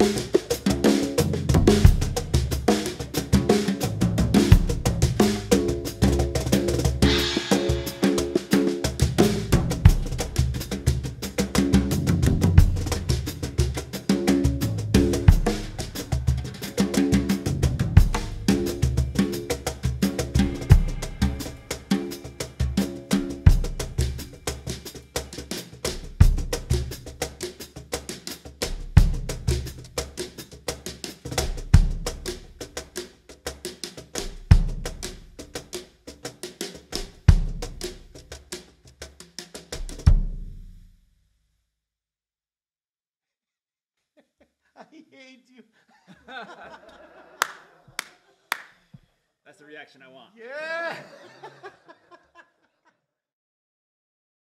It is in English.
I hate you. That's the reaction I want. Yeah.